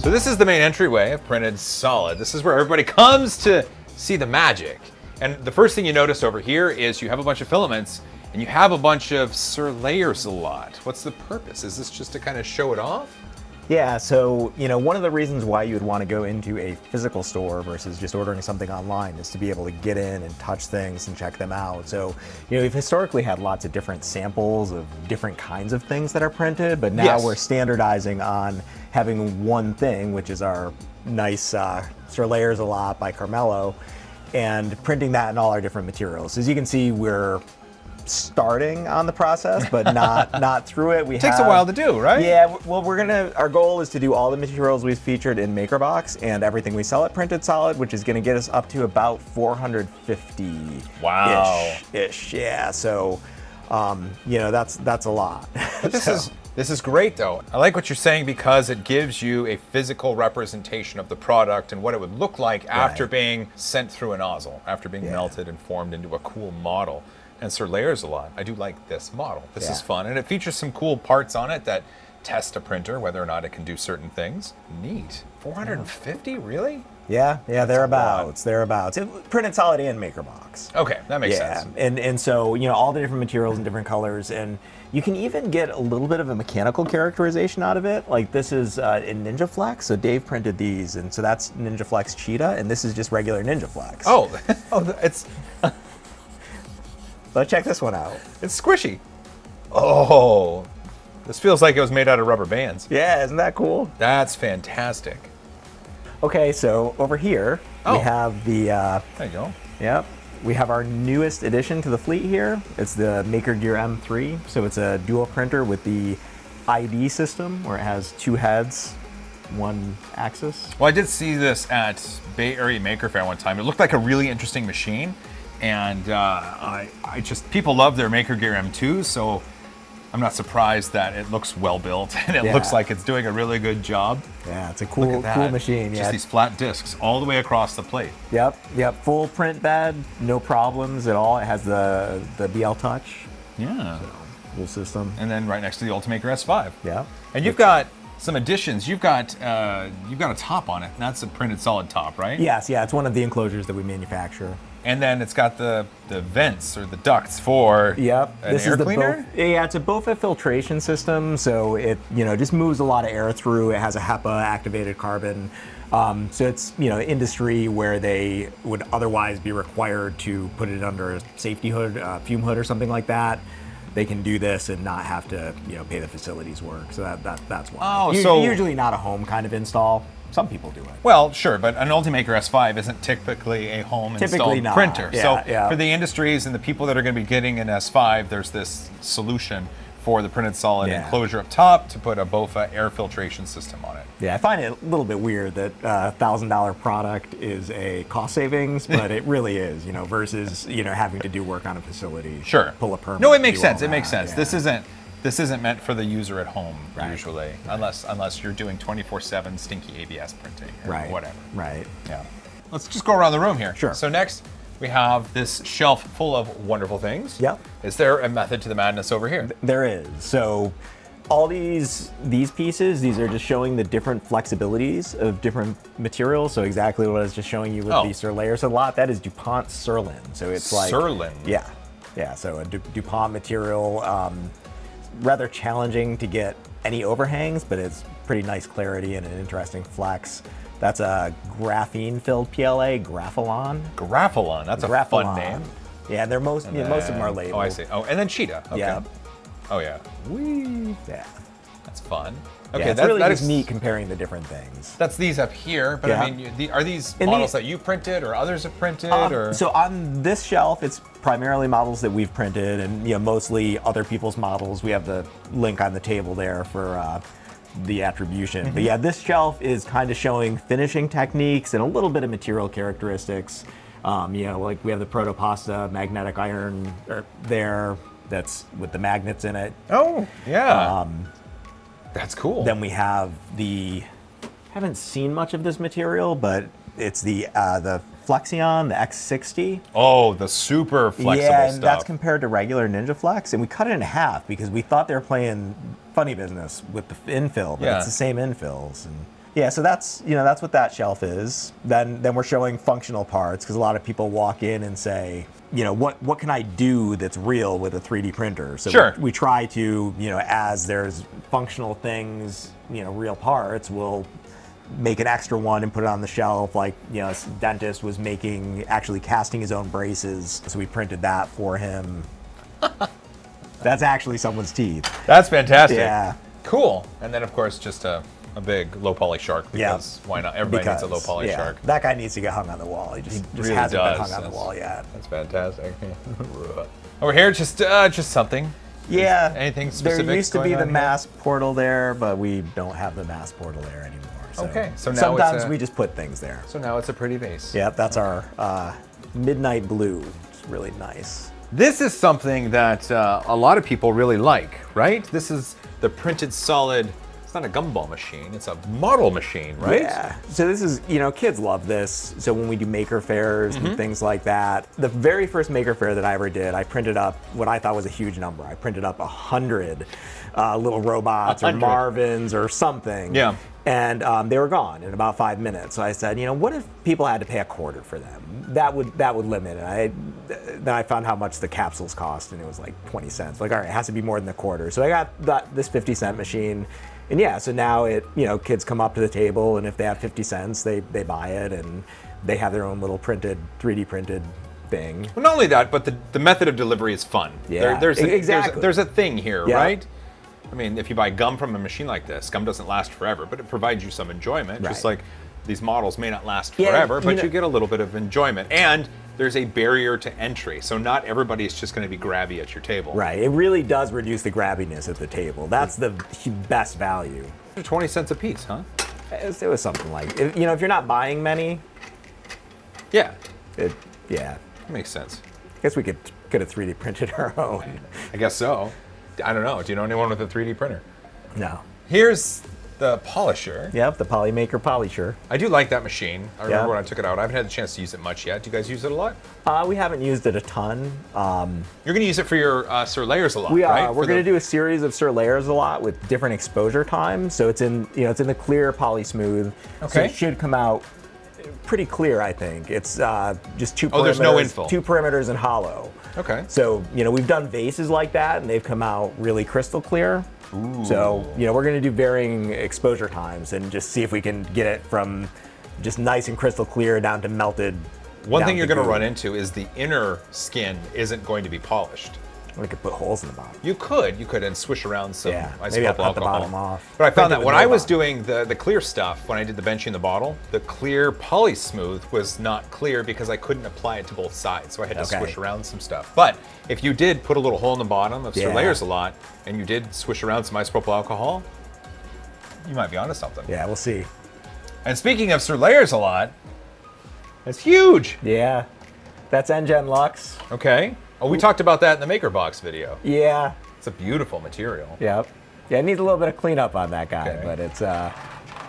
So this is the main entryway of Printed Solid. This is where everybody comes to see the magic. And the first thing you notice over here is you have a bunch of filaments and you have a bunch of Sir Layers a lot. What's the purpose? Is this just to kind of show it off? Yeah, so you know, one of the reasons why you would want to go into a physical store versus just ordering something online is to be able to get in and touch things and check them out. So, you know, we've historically had lots of different samples of different kinds of things that are printed, but now Yes. we're standardizing on having one thing, which is our nice uh, Sir Layers a lot by Carmelo, and printing that in all our different materials. As you can see, we're starting on the process, but not not through it. We it takes a while to do, right? Yeah, well, we're gonna. Our goal is to do all the materials we've featured in MakerBox and everything we sell at Printed Solid, which is gonna get us up to about 450. Wow. Ish, ish yeah. So, um, you know, that's that's a lot. This So- is this is great though. I like what you're saying because it gives you a physical representation of the product and what it would look like after being sent through a nozzle, after being Yeah. melted and formed into a cool model. And Sir layers a lot. I do like this model. This is fun. And it features some cool parts on it that test a printer, whether or not it can do certain things. Neat. 450? Really? Yeah, yeah, thereabouts, thereabouts. It, Printed Solid and MakerBox. Okay, that makes yeah, sense. and and so you know all the different materials and different colors, and you can even get a little bit of a mechanical characterization out of it. Like this is uh, in NinjaFlex, so Dave printed these, and so that's NinjaFlex Cheetah, and this is just regular NinjaFlex. Oh, oh, it's but check this one out. it's squishy. Oh, this feels like it was made out of rubber bands. Yeah, isn't that cool? That's fantastic. Okay, so over here Oh. we have the uh, There you go. Yep. We have our newest addition to the fleet here. It's the MakerGear M3. So it's a dual printer with the ID system where it has two heads, one axis. Well, I did see this at Bay Area Maker Faire one time. It looked like a really interesting machine, and uh, I, I just people love their MakerGear M2, so I'm not surprised that it looks well built and it Yeah. looks like it's doing a really good job. Yeah, it's a cool, cool machine. Just Yeah. these flat discs all the way across the plate. Yep, yep. Full print bed, no problems at all. It has the the BLTouch Yeah. whole system. And then right next to the Ultimaker S5. Yeah. And you've got some additions. You've got uh, you've got a top on it. And that's a printed solid top, right? Yes, yeah. It's one of the enclosures that we manufacture. And then it's got the the vents or the ducts for Yep. an this air is the cleaner. Bof- yeah, it's a BOFA filtration system, so it you know just moves a lot of air through. It has a HEPA activated carbon. Um, so it's you know industry where they would otherwise be required to put it under a safety hood, uh, fume hood, or something like that. They can do this and not have to you know pay the facilities work. So that, that that's why. Oh, U- so- usually not a home kind of install. Some people do it. Well, sure, but an Ultimaker S5 isn't typically a home Typically installed not, printer. yeah, so yeah. for the industries and the people that are going to be getting an S5, there's this solution for the printed solid Yeah. enclosure up top to put a BOFA air filtration system on it. Yeah, I find it a little bit weird that uh, a thousand dollar product is a cost savings, but it really is, you know, versus you know having to do work on a facility. Sure. Pull a permit. No, it makes sense. It makes that, sense. This isn't this isn't meant for the user at home Right. usually, unless unless you're doing 24/7 stinky ABS printing or right. whatever. Right. Yeah. Let's just go around the room here. Sure. So next we have this shelf full of wonderful things. Yep. Is there a method to the madness over here? There is. So all these these pieces, these are just showing the different flexibilities of different materials. So exactly what I was just showing you with Oh. the Surlayer. So a lot that is DuPont Surlyn. So it's like Surlyn. Yeah. Yeah. So a Du- DuPont material, um, rather challenging to get any overhangs, but it's pretty nice clarity and an interesting flex. That's a graphene filled PLA, Graphalon. Graphalon. That's a fun name. Yeah, they're most yeah, most of them are labeled. Oh, I see. Oh, and then Cheetah. Okay. Yeah. Oh yeah. Whee. Yeah. That's fun. Okay, Okay, it's that, really that is neat comparing the different things. That's these up here, but I mean, you, the, are these And models the- that you printed or others have printed? Um, or So on this shelf, it's primarily models that we've printed, and you know mostly other people's models. We have the link on the table there for uh, the attribution. Mm-hmm. But yeah, this shelf is kind of showing finishing techniques and a little bit of material characteristics. Um, you know, like we have the Protopasta magnetic iron er, there that's with the magnets in it. oh yeah, that's cool. Then we have the haven't seen much of this material, but it's the uh, the Flexion, the X60. Oh, the super flexible yeah, and stuff. that's compared to regular NinjaFlex, and we cut it in half because we thought they were playing funny business with the infill, but Yeah. it's the same infills. And yeah, so that's you know that's what that shelf is. Then then we're showing functional parts because a lot of people walk in and say, you know, what what can I do that's real with a 3D printer? So Sure. we, we try to you know as there's functional things, you know, real parts, we'll make an extra one and put it on the shelf. Like, you know, dentist was making, actually casting his own braces. So we printed that for him. That's actually someone's teeth. That's fantastic. Yeah. Cool. And then, of course, just a, a big low poly shark Yeah. because why not? Everybody needs a low poly yeah, shark. That guy needs to get hung on the wall. He just, just really hasn't does. been hung on the wall yet. That's fantastic. Over here, just uh, just something. Yeah. anything specific There used to be the here? mass portal there, but we don't have the mass portal there anymore. So Okay, so now sometimes a- we just put things there. So now it's a pretty vase. Yep, that's our uh, midnight blue. It's really nice. This is something that uh, a lot of people really like, right? This is the printed solid. It's not a gumball machine. It's a model machine, right? Yeah. So this is, you know, kids love this. So when we do maker fairs Mm-hmm. and things like that, the very first maker fair that I ever did, I printed up what I thought was a huge number. I printed up a hundred uh, little robots or Marvins or something. Yeah. And um, they were gone in about five minutes. So I said, you know, what if people had to pay a quarter for them? That would that would limit it. I then I found how much the capsules cost, and it was like 20 cents. Like, all right, it has to be more than a quarter. So I got that, this 50 cent machine. And yeah, so now it, you know, kids come up to the table, and if they have 50 cents, they, they buy it, and they have their own little printed, 3D printed thing. Well, not only that, but the, the method of delivery is fun. Yeah, there's, a, exactly. there's, a, there's a thing here, Yeah. right? I mean, if you buy gum from a machine like this, gum doesn't last forever, but it provides you some enjoyment. Just like these models may not last Yeah, forever, you but know- you get a little bit of enjoyment. And there's a barrier to entry, so not everybody is just going to be grabby at your table. Right. It really does reduce the grabbiness at the table. That's the best value. 20 cents a piece, huh? It was, it was something like, if, you know, if you're not buying many, Yeah, it, yeah. that makes sense. I guess we could could have 3D printed our own. I guess so. I don't know. Do you know anyone with a 3D printer? No. Here's the polisher. Yep, the Polymaker Polisher. I do like that machine. I remember Yeah. when I took it out. I haven't had the chance to use it much yet. Do you guys use it a lot? Uh, we haven't used it a ton. Um, You're going to use it for your uh, Sir Layers a lot, we are. right? We're going to the- do a series of Sir layers a lot with different exposure times. So it's in you know it's in the clear poly smooth. So it should come out pretty clear. I think it's uh, just two. Oh, there's no infill. Two perimeters and hollow. Okay. So you know we've done vases like that, and they've come out really crystal clear. Ooh. So you know we're going to do varying exposure times and just see if we can get it from just nice and crystal clear down to melted. One down thing you're going to run into is the inner skin isn't going to be polished. We could put holes in the bottom. You could, you could, and swish around some Yeah, maybe isopropyl I'll cut the bottom off. But I found that when I was bottom. doing the, the clear stuff, when I did the benching in the bottle, the clear poly smooth was not clear because I couldn't apply it to both sides, so I had to Okay. swish around some stuff. But if you did put a little hole in the bottom of Yeah. Layers a lot, and you did swish around some isopropyl alcohol, you might be onto something. Yeah, we'll see. And speaking of Sir Layers a lot, it's huge. Yeah, that's Engen Lux. Okay. Oh, we talked about that in the MakerBox video. Yeah, It's a beautiful material. yep. Yeah, it needs a little bit of cleanup on that guy, Okay. but it's uh,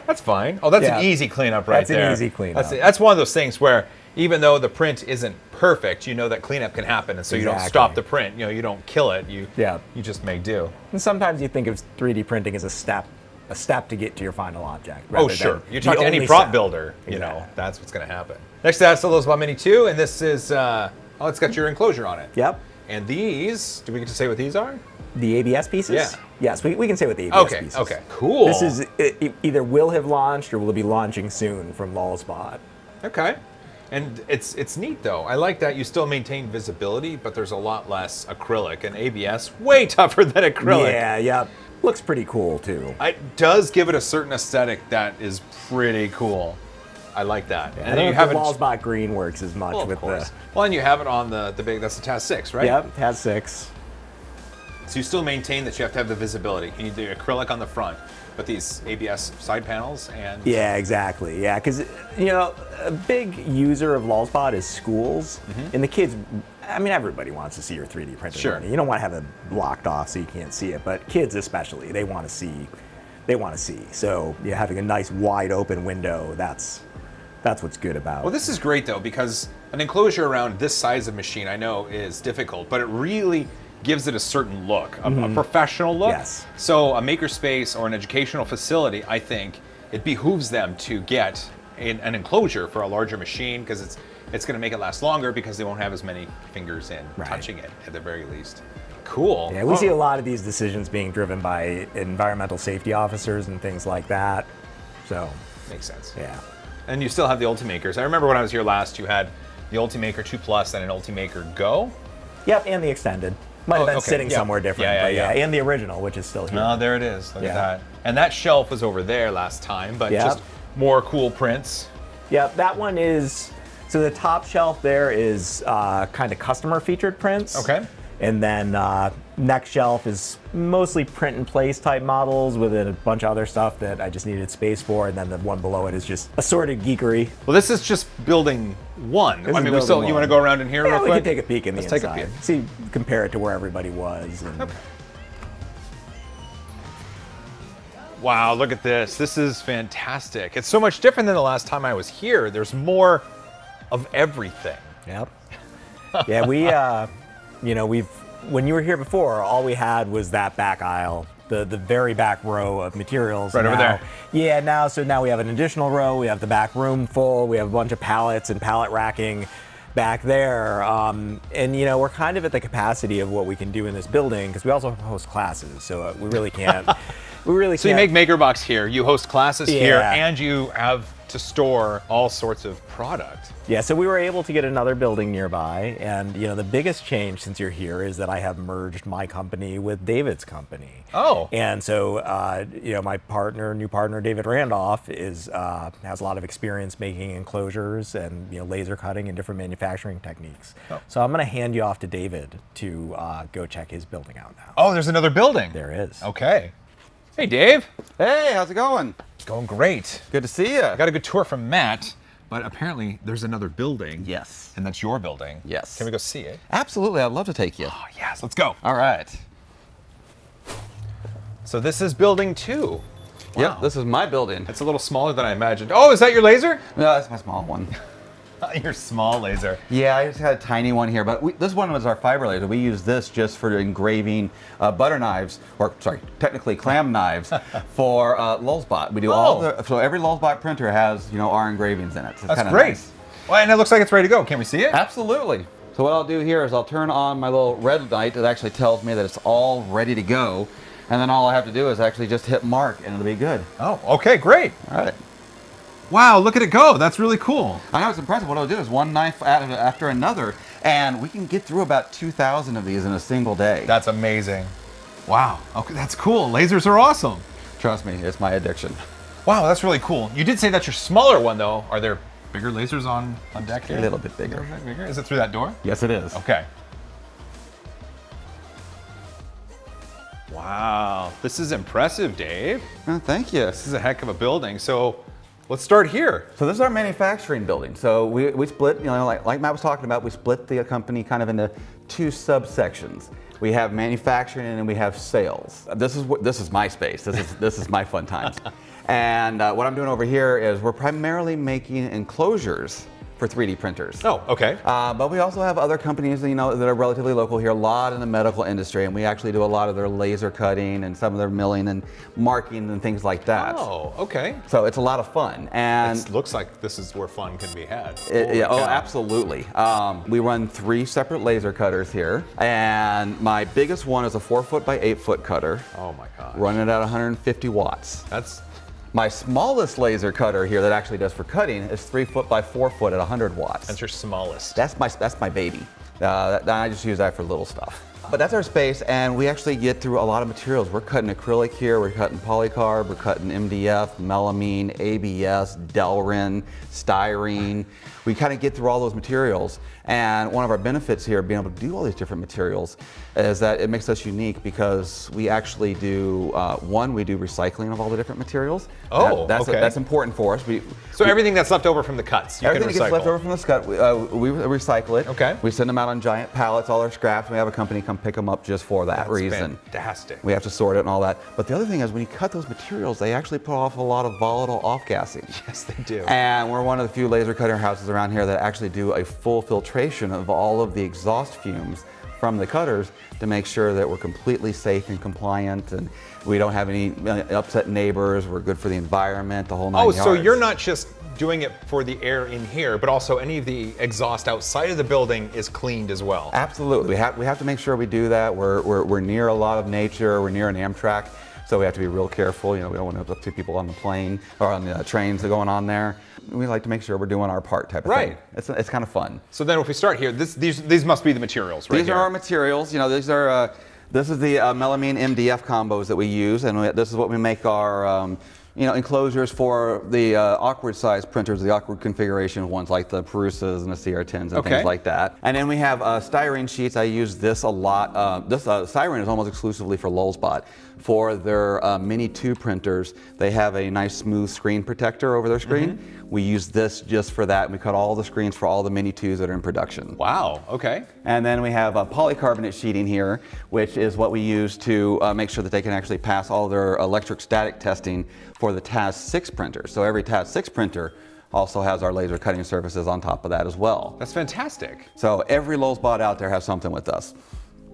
That's fine. Oh, that's Yeah. an easy cleanup right That's an there. easy cleanup. That's, that's one of those things where even though the print isn't perfect, you know that cleanup can happen, and so you don't stop the print. You know, you don't kill it. You Yeah. You just make do. and sometimes you think of 3D printing as a step, a step to get to your final object. Oh, rather sure. You talk to any prop step. builder, you know, that's what's going to happen. Next to that, Solos Mini 2, and this is, uh, oh, it's got your enclosure on it. Yep. And these, do we get to say what these are? The ABS pieces? Yeah. Yes, we, we can say what the ABS Okay, pieces. okay, cool. This is it, it either will have launched or will be launching soon from Lulzbot. Okay. And it's it's neat though. I like that you still maintain visibility, but there's a lot less acrylic. And ABS way tougher than acrylic. Yeah, yeah. Looks pretty cool too. It does give it a certain aesthetic that is pretty cool. I like that. I and don't then know you have the it. Lulzbot green works as much Well, of with course. the. Well, and you have it on the the big. That's the Taz six, right? Yep, it has six. So you still maintain that you have to have the visibility. You need the acrylic on the front, but these ABS side panels and Yeah, exactly. Yeah, because you know, a big user of Lulzbot is schools, mm-hmm. and the kids. I mean, everybody wants to see your 3D printed. Sure. running. You don't want to have it blocked off so you can't see it, but kids especially, they want to see. They want to see. So yeah, having a nice wide open window, that's that's what's good about. Well, this is great though because an enclosure around this size of machine I know is difficult, but it really gives it a certain look, a, a professional look. Mm-hmm. Yes. So a makerspace or an educational facility, I think it behooves them to get an, an enclosure for a larger machine because it's it's going to make it last longer because they won't have as many fingers in Right. touching it at the very least. Cool. Yeah, we Oh, see a lot of these decisions being driven by environmental safety officers and things like that. So, Makes sense. yeah. And you still have the Ultimakers. I remember when I was here last, you had the Ultimaker 2 Plus and an Ultimaker Go. Yep, and the extended. Might Oh, have been okay, sitting yeah. somewhere different, Yeah, yeah, but yeah, and the original, which is still here. Oh, there it is. Look at that. And that shelf was over there last time, but Yeah. just more cool prints. Yep, that one is. So the top shelf there is uh, kind of customer featured prints. Okay. And then uh, next shelf is mostly print and place type models with a bunch of other stuff that I just needed space for. And then the one below it is just assorted geekery. Well, this is just building one. This I mean, we still. building You want to go around in here Yeah, real we quick? can take a peek in Let's the take a inside. peek. See, compare it to where everybody was. And Okay. Wow, look at this. This is fantastic. It's so much different than the last time I was here. There's more of everything. Yep. yeah, we, uh, you know, we've when you were here before, all we had was that back aisle, the the very back row of materials. Right over there. Yeah, now so now we have an additional row. We have the back room full. We have a bunch of pallets and pallet racking back there. Um, and you know, we're kind of at the capacity of what we can do in this building because we also host classes, so uh, we really can't. we really So you can't. make MakerBox here, you host classes here, and you have to store all sorts of product. Yeah, so we were able to get another building nearby, and you know the biggest change since you're here is that I have merged my company with David's company. Oh. and so uh, you know my partner, new partner David Randolph, is uh, has a lot of experience making enclosures and you know laser cutting and different manufacturing techniques. Oh. So I'm going to hand you off to David to uh, go check his building out now. Oh, there's another building. There is. Okay. Hey, Dave. Hey, how's it going? Going great. Good to see you. I got a good tour from Matt, but apparently there's another building. Yes. And that's your building. Yes. Can we go see it? Absolutely, I'd love to take you. Oh, yes, let's go. All right. So this is building two. Wow. Yep, this is my building. It's a little smaller than I imagined. Oh, is that your laser? No, that's my small one. your small laser. Yeah, I just had a tiny one here, but we, this one was our fiber laser. We use this just for engraving uh, butter knives, or sorry, technically clam knives, for uh, Lulzbot. We do all Oh. the so every Lulzbot printer has you know our engravings in it. It's That's great. nice. Well, and it looks like it's ready to go. Can we see it? Absolutely. So what I'll do here is I'll turn on my little red light that actually tells me that it's all ready to go. And then all I have to do is actually just hit mark and it'll be good. Oh, okay, great. All right. Wow, look at it go. That's really cool. I know it's impressive. What I'll do is one knife after after another, and we can get through about 2,000 of these in a single day. That's amazing. Wow. Okay, that's cool. Lasers are awesome. Trust me, it's my addiction. Wow, that's really cool. You did say that's your smaller one, though. Are there bigger lasers on, on deck here? A little bit bigger. little bit bigger? Is it through that door? Yes, it is. Okay. Wow, this is impressive, Dave. Oh, thank you. This is a heck of a building. So let's start here. So this is our manufacturing building. So we, we split, you know, like, like Matt was talking about, we split the company kind of into two subsections. We have manufacturing and we have sales. This is what this is my space. This is this is my fun times. And uh, what I'm doing over here is we're primarily making enclosures for 3D printers. Oh, okay. Uh, but we also have other companies, you know, that are relatively local here. A lot in the medical industry, and we actually do a lot of their laser cutting and some of their milling and marking and things like that. Oh, okay. So it's a lot of fun. And It looks like this is where fun can be had. it- yeah, oh, absolutely. Um, we run three separate laser cutters here, and my biggest one is a four foot by eight foot cutter, Oh my god. running at 150 watts. That's My smallest laser cutter here that actually does for cutting is three foot by four foot at 100 watts. that's your smallest. That's my that's my baby. Uh, that, I just use that for little stuff. But that's our space, and we actually get through a lot of materials. We're cutting acrylic here, we're cutting polycarb, we're cutting MDF, melamine, ABS, Delrin, styrene. We kind of get through all those materials. And one of our benefits here, being able to do all these different materials, is that it makes us unique because we actually do uh, one, we do recycling of all the different materials. Oh, That- that's okay. that's important for us. We, so we- everything that's left over from the cuts, you Everything can that gets left over from the scut, we, uh, we recycle it. Okay. We send them out on giant pallets, all our scraps. We have a company come pick them up just for that That's reason. fantastic. We have to sort it and all that. But the other thing is when you cut those materials, they actually put off a lot of volatile off-gassing. Yes, they do. And we're one of the few laser cutter houses around here that actually do a full filtration of all of the exhaust fumes from the cutters to make sure that we're completely safe and compliant and we don't have any upset neighbors. We're good for the environment, the whole nine Oh, yards. so you're not just doing it for the air in here, but also any of the exhaust outside of the building is cleaned as well. Absolutely. We have, we have to make sure we do that. We're, we're, we're near a lot of nature. We're near an Amtrak. So we have to be real careful. You know, we don't want to upset people on the plane or on the trains that are going on there. We like to make sure we're doing our part type of Right. thing. It's, it's kind of fun. So then if we start here, this, these, these must be the materials, right These here. are our materials. You know, these are, uh, this is the uh, melamine MDF combos that we use, and we, this is what we make our, um, you know, enclosures for the uh, awkward size printers, the awkward configuration ones like the Prusas and the CR10s and Okay. things like that. And then we have uh, styrene sheets. I use this a lot. Uh, this uh, styrene is almost exclusively for Lulzbot. For their uh, Mini 2 printers, they have a nice smooth screen protector over their screen. We use this just for that. We cut all the screens for all the Mini 2s that are in production. Wow, okay. And then we have a polycarbonate sheeting here, which is what we use to uh, make sure that they can actually pass all their electric static testing for the TAZ 6 printer. So every TAZ 6 printer also has our laser cutting surfaces on top of that as well. That's fantastic. So every Lulzbot out there has something with us.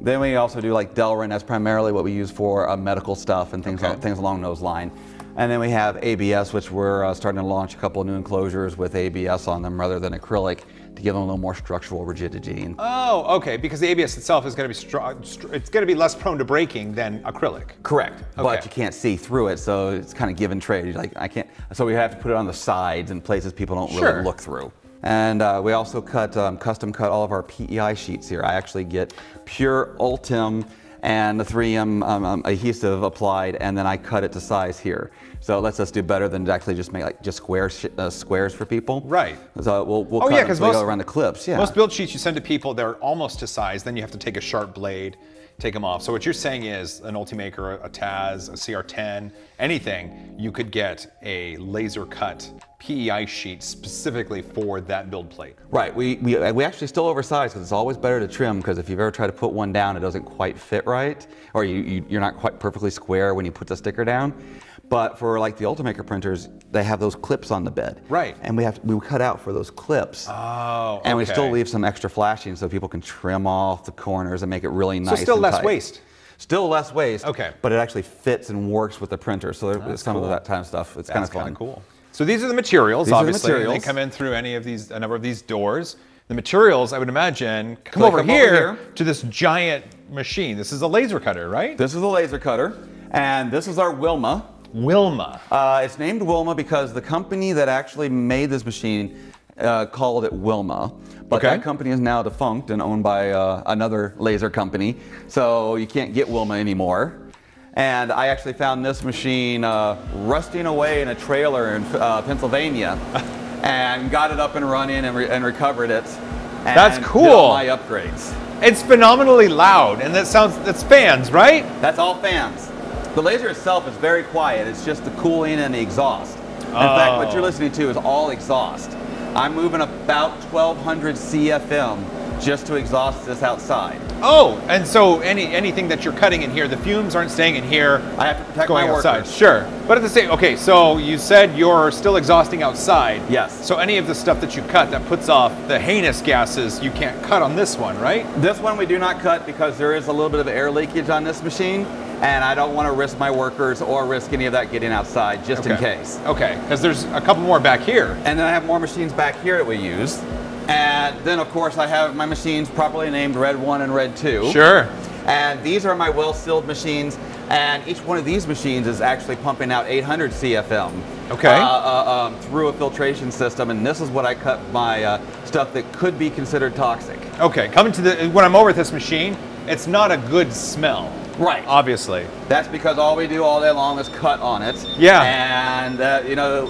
Then we also do like Delrin, that's primarily what we use for uh, medical stuff and things, Okay. things along those lines. And then we have ABS, which we're uh, starting to launch a couple of new enclosures with ABS on them rather than acrylic to give them a little more structural rigidity. Oh, okay, because the ABS itself is going to be strong, it's going to be less prone to breaking than acrylic. Correct, Okay. but you can't see through it, so it's kind of give and trade. You're like I can't, so we have to put it on the sides and places people don't Sure. really look through. And uh, we also cut, um, custom cut all of our PEI sheets here. I actually get pure Ultem and the 3M um, um, adhesive applied, and then I cut it to size here. So it lets us do better than to actually just make like just square sh- uh, squares for people. Right. So we'll, we'll Oh cut yeah, them because most go around the clips. Yeah. Most build sheets you send to people, they're almost to size. Then you have to take a sharp blade, take them off. So what you're saying is an Ultimaker, a Taz, a CR10, anything, you could get a laser cut PEI sheet specifically for that build plate. Right, we, we, uh, we actually still oversize because it's always better to trim because if you've ever tried to put one down, it doesn't quite fit right, or you, you, you're not quite perfectly square when you put the sticker down. But for like the Ultimaker printers, they have those clips on the bed. Right. And we have to, we cut out for those clips. Oh, And we still leave some extra flashing so people can trim off the corners and make it really nice. So still less tight. waste. Still less waste. Okay. But it actually fits and works with the printer. So there's some cool. of that kind of stuff. It's kind of fun. cool. So these are the materials, These are the obviously. They come in through any of these, a number of these doors. The materials, I would imagine, come over over here here. to this giant machine. This is a laser cutter, right? This is a laser cutter, and this is our Wilma. Wilma. Uh, it's named Wilma because the company that actually made this machine uh, called it Wilma. But Okay. that company is now defunct and owned by uh, another laser company. So you can't get Wilma anymore. And I actually found this machine uh, rusting away in a trailer in uh, Pennsylvania and got it up and running and, re- and recovered it. And That's cool. my upgrades. It's phenomenally loud, and that sounds, that's fans, right? That's all fans. The laser itself is very quiet. It's just the cooling and the exhaust. In fact, what you're Oh. listening to is all exhaust. I'm moving about 1200 CFM just to exhaust this outside. Oh, and so any anything that you're cutting in here, the fumes aren't staying in here. I have to protect going my outside. workers. Sure, but at the same, okay. So you said you're still exhausting outside. Yes. So any of the stuff that you cut that puts off the heinous gases, you can't cut on this one, right? This one we do not cut because there is a little bit of air leakage on this machine, and I don't want to risk my workers or risk any of that getting outside just in case. Okay, because there's a couple more back here. And then I have more machines back here that we use. And then, of course, I have my machines properly named Red 1 and Red 2. Sure. And these are my well-sealed machines, and each one of these machines is actually pumping out 800 CFM. Okay. Uh, uh, um, through a filtration system, and this is what I cut my uh, stuff that could be considered toxic. Okay, coming to the when I'm over at this machine, it's not a good smell. Right. Obviously. That's because all we do all day long is cut on it. Yeah. And uh, you know,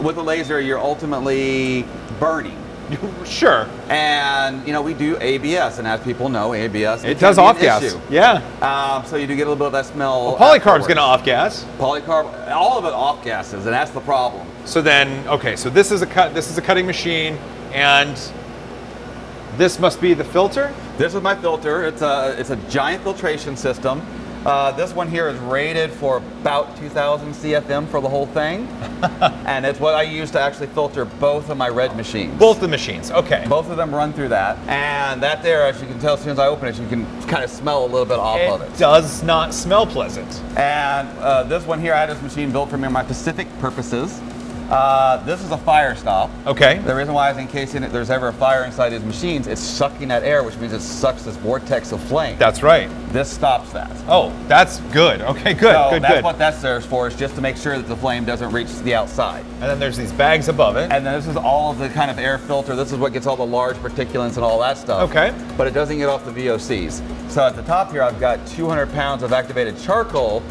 with a laser, you're ultimately burning. sure. And you know, we do ABS, and as people know, ABS It does off gas. issue. Yeah. Um, so you do get a little bit of that smell. Polycarb's afterwards. gonna off gas. Polycarb, all of it off gases, and that's the problem. So then, okay, so this is a cut. This is a cutting machine, and This must be the filter? This is my filter. It's a, it's a giant filtration system. Uh, this one here is rated for about 2,000 CFM for the whole thing. and it's what I use to actually filter both of my red machines. Both the machines, okay. Both of them run through that. And that there, as you can tell, as soon as I open it, you can kind of smell a little bit off of It it. does not smell pleasant. And uh, this one here, I had this machine built for me my Pacific purposes. Uh, this is a fire stop. Okay. The reason why is in case there's ever a fire inside these machines, it's sucking that air, which means it sucks this vortex of flame. That's right. this stops that. Oh, that's good. Okay, good, so good, that's good. what that serves for, is just to make sure that the flame doesn't reach the outside. and then there's these bags above it. And then this is all of the kind of air filter. This is what gets all the large particulates and all that stuff. Okay. But it doesn't get off the VOCs. So at the top here, I've got 200 pounds of activated charcoal.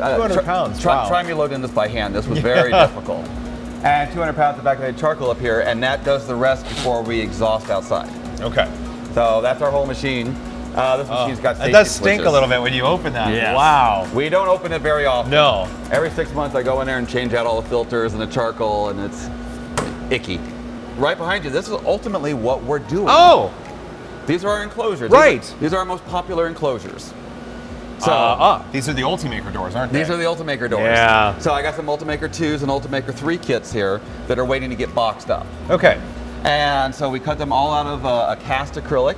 Uh, 200 pounds, Try, wow. try me loading this by hand. This was very difficult. And 200 pounds of activated charcoal up here, and that does the rest before we exhaust outside. okay. So that's our whole machine. Uh, this machine's got It does stink switches. a little bit when you open that. Yes. Wow. We don't open it very often. No. Every six months, I go in there and change out all the filters and the charcoal, and it's icky. Right behind you, this is ultimately what we're doing. Oh, These are our enclosures. These are- Right. These are, our most popular enclosures. So uh, these are the Ultimaker doors, aren't they? These are the Ultimaker doors. Yeah. So I got some Ultimaker 2s and Ultimaker 3 kits here that are waiting to get boxed up. Okay. And so we cut them all out of uh, a cast acrylic.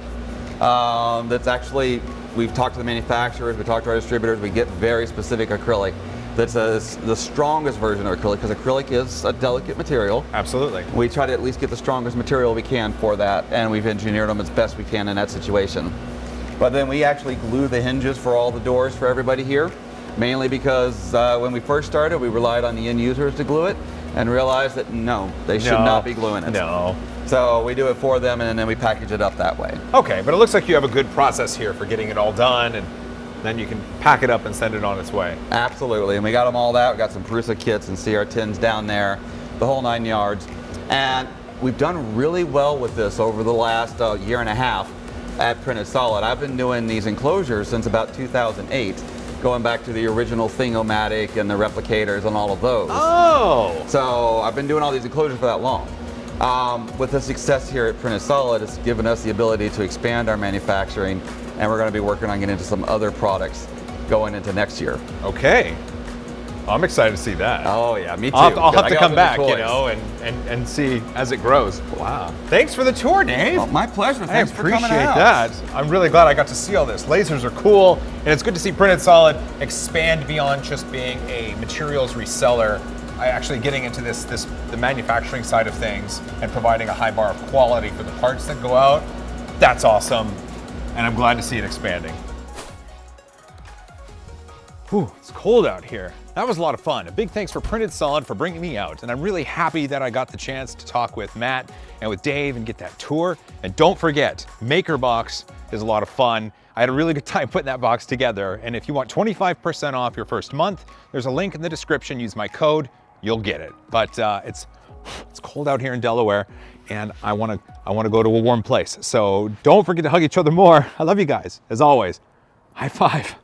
Um, that's actually, we've talked to the manufacturers, we talked to our distributors, we get very specific acrylic. That's a, the strongest version of acrylic because acrylic is a delicate material. Absolutely. We try to at least get the strongest material we can for that, and we've engineered them as best we can in that situation. But then we actually glue the hinges for all the doors for everybody here, mainly because uh, when we first started, we relied on the end users to glue it and realized that no, they should No. not be gluing it. No. So we do it for them, and then we package it up that way. Okay, but it looks like you have a good process here for getting it all done, and then you can pack it up and send it on its way. Absolutely, and we got them all out. We got some Prusa kits and CR10s down there, the whole nine yards. And we've done really well with this over the last uh, year and a half at Printed Solid. I've been doing these enclosures since about 2008, going back to the original Thing-O-Matic and the replicators and all of those. Oh. So I've been doing all these enclosures for that long. Um, with the success here at Printed Solid, it's given us the ability to expand our manufacturing, and we're going to be working on getting into some other products going into next year. Okay. I'm excited to see that. Oh yeah, me too. I'll have to, I'll have to come back, you know, and, and, and see as it grows. Wow. Thanks for the tour, Dave. Oh, my pleasure. I Thanks for appreciate coming out. that. I'm really glad I got to see all this. Lasers are cool, and it's good to see Printed Solid expand beyond just being a materials reseller. I actually getting into this this the manufacturing side of things and providing a high bar of quality for the parts that go out. That's awesome, and I'm glad to see it expanding. Whew, it's cold out here. That was a lot of fun. A big thanks for Printed Solid for bringing me out. And I'm really happy that I got the chance to talk with Matt and with Dave and get that tour. And don't forget, MakerBox is a lot of fun. I had a really good time putting that box together. And if you want 25% off your first month, there's a link in the description. Use my code, you'll get it. But uh, it's it's cold out here in Delaware, and I want to I want to go to a warm place. So don't forget to hug each other more. I love you guys as always. High five.